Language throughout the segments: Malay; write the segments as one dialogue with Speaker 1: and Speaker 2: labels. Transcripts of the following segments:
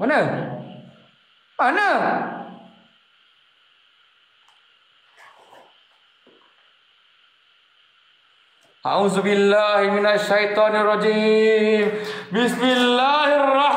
Speaker 1: Mana? Mana? A'udzu billahi minasyaitonir rajim. Bismillahirrahmanirrahim.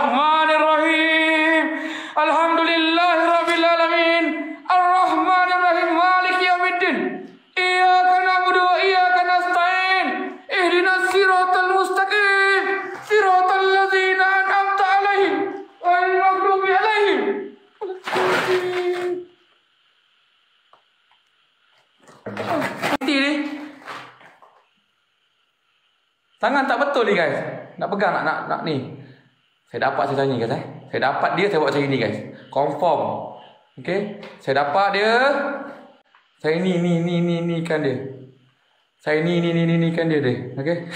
Speaker 1: Tangan tak betul ni guys. Nak pegang nak nak, nak ni. Saya dapat saya tanya guys eh. Saya dapat dia saya buat macam ni guys. Confirm. Okay. Saya dapat dia. Saya ni ni ni ni ni kan dia. Saya ni ni ni ni ni kan dia dia. Okay.